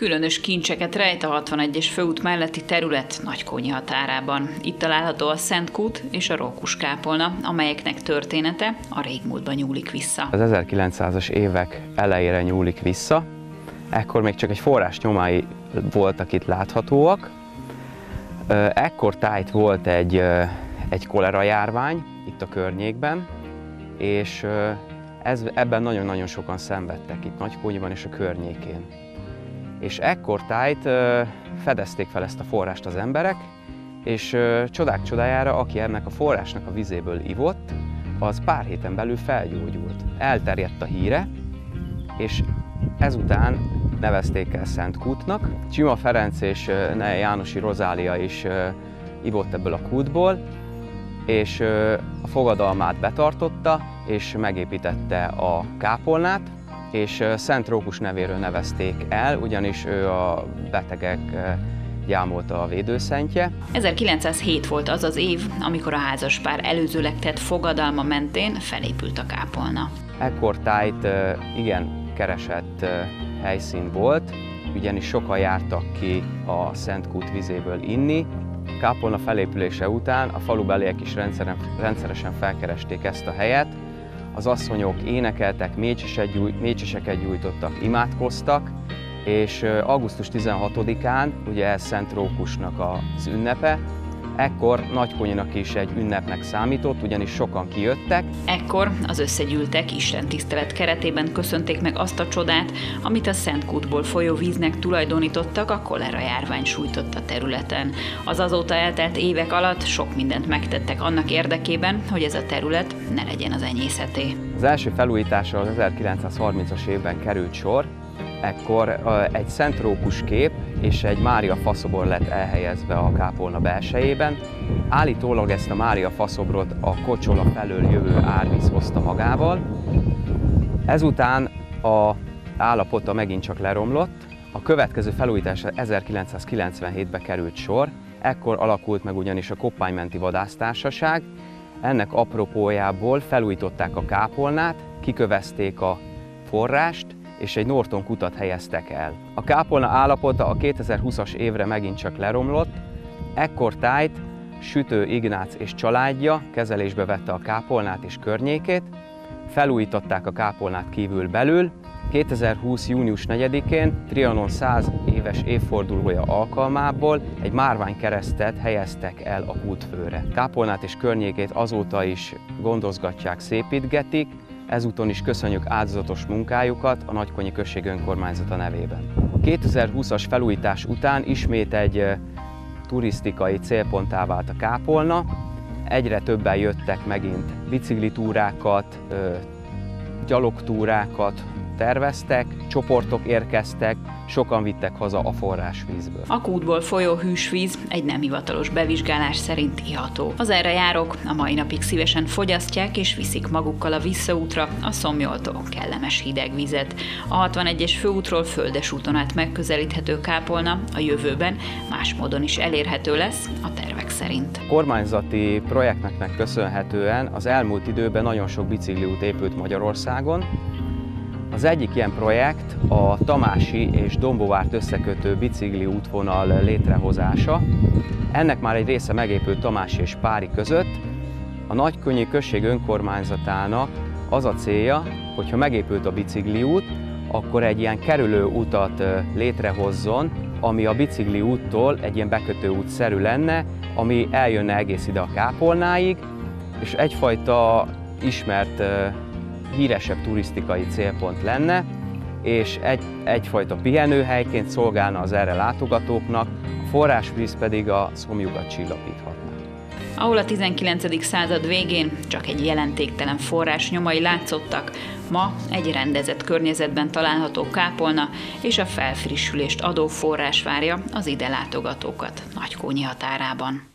Különös kincseket rejt a 61-es főút melletti terület Nagykónyi határában. Itt található a Szent Kút és a Rókus kápolna, amelyeknek története a régmúltban nyúlik vissza. Az 1900-as évek elejére nyúlik vissza, ekkor még csak egy forrás nyomái voltak itt láthatóak. Ekkor tájt volt egy, egy kolera járvány itt a környékben, és ez, ebben nagyon-nagyon sokan szenvedtek itt Nagykónyiban és a környékén és ekkor tájt fedezték fel ezt a forrást az emberek, és csodák csodájára, aki ennek a forrásnak a vizéből ivott, az pár héten belül felgyógyult. Elterjedt a híre, és ezután nevezték el Szent Kútnak. Csima Ferenc és ne Jánosi Rozália is ivott ebből a kútból, és a fogadalmát betartotta, és megépítette a kápolnát, és Szent Rókus nevéről nevezték el, ugyanis ő a betegek gyámolta a védőszentje. 1907 volt az az év, amikor a házaspár előzőleg tett fogadalma mentén felépült a kápolna. Ekkor tájt igen keresett helyszín volt, ugyanis sokan jártak ki a Szent Kút vizéből inni. Kápolna felépülése után a falubeliek is rendszeresen felkeresték ezt a helyet, az asszonyok énekeltek, mécseseket gyújtottak, imádkoztak, és augusztus 16-án, ugye ez Szent Rókusnak az ünnepe, Ekkor Nagykonyinak is egy ünnepnek számított, ugyanis sokan kijöttek. Ekkor az összegyűltek Isten tisztelet keretében köszönték meg azt a csodát, amit a Szent Kútból folyó víznek tulajdonítottak a kolera járvány sújtotta területen. Az azóta eltelt évek alatt sok mindent megtettek annak érdekében, hogy ez a terület ne legyen az enyészeté. Az első felújításra az 1930-as évben került sor, ekkor egy Szent Rókus kép és egy Mária faszobor lett elhelyezve a kápolna belsejében. Állítólag ezt a Mária faszobrot a kocsola felől jövő árvíz hozta magával. Ezután a állapota megint csak leromlott, a következő felújításra 1997-be került sor, ekkor alakult meg ugyanis a Koppánymenti Vadásztársaság, ennek apropójából felújították a kápolnát, kikövezték a forrást, és egy Norton kutat helyeztek el. A kápolna állapota a 2020-as évre megint csak leromlott, ekkor tájt Sütő Ignác és családja kezelésbe vette a kápolnát és környékét, felújították a kápolnát kívül belül, 2020. június 4-én Trianon 100 éves évfordulója alkalmából egy márványkeresztet helyeztek el a kútfőre. Kápolnát és környékét azóta is gondozgatják, szépítgetik, Ezúton is köszönjük áldozatos munkájukat a Nagykonyi Község Önkormányzata nevében. 2020-as felújítás után ismét egy turisztikai célponttá vált a kápolna. Egyre többen jöttek megint biciklitúrákat, gyalogtúrákat terveztek, csoportok érkeztek, sokan vittek haza a forrásvízből. A kútból folyó hűsvíz egy nem hivatalos bevizsgálás szerint iható. Az erre járok a mai napig szívesen fogyasztják és viszik magukkal a visszaútra a szomjoltó kellemes hideg vizet. A 61-es főútról földes úton át megközelíthető kápolna a jövőben más módon is elérhető lesz a tervek szerint. A kormányzati projektnek köszönhetően az elmúlt időben nagyon sok bicikliút épült Magyarországon, az egyik ilyen projekt a Tamási és Dombovárt összekötő bicikli útvonal létrehozása. Ennek már egy része megépült Tamási és Pári között. A Nagykönyi község önkormányzatának az a célja, hogyha megépült a bicikli út, akkor egy ilyen kerülő utat létrehozzon, ami a bicikli úttól egy ilyen bekötő útszerű lenne, ami eljönne egész ide a kápolnáig, és egyfajta ismert híresebb turisztikai célpont lenne, és egy, egyfajta pihenőhelyként szolgálna az erre látogatóknak, a forrásvíz pedig a szomjukat csillapíthatná. Ahol a 19. század végén csak egy jelentéktelen forrás nyomai látszottak, ma egy rendezett környezetben található kápolna és a felfrissülést adó forrás várja az ide látogatókat Nagykónyi határában.